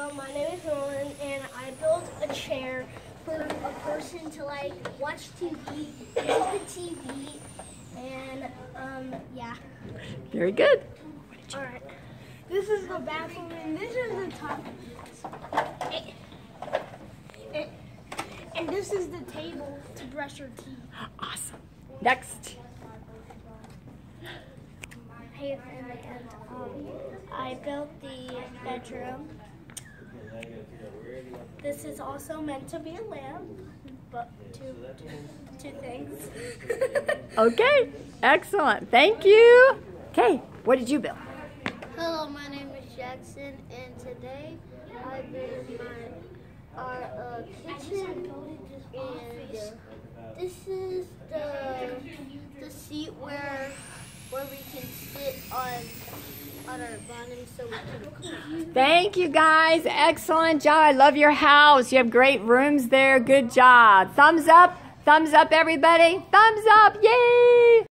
Hello, my name is Nolan, and I built a chair for a person to like watch TV, use the TV, and um, yeah. Very good. All right. This is the bathroom, and this is the top. And- and- And this is the table to brush your teeth. Awesome. Next. Hey, and um, I built the bedroom. This is also meant to be a lamp, but two, two things. Okay. Excellent. Thank you. Okay. What did you build? Hello, my name is Jackson, and today I built my our uh, kitchen, and this is the the seat where where we can sit on Thank you guys. Excellent job. I love your house. You have great rooms there. Good job. Thumbs up. Thumbs up, everybody. Thumbs up. Yay.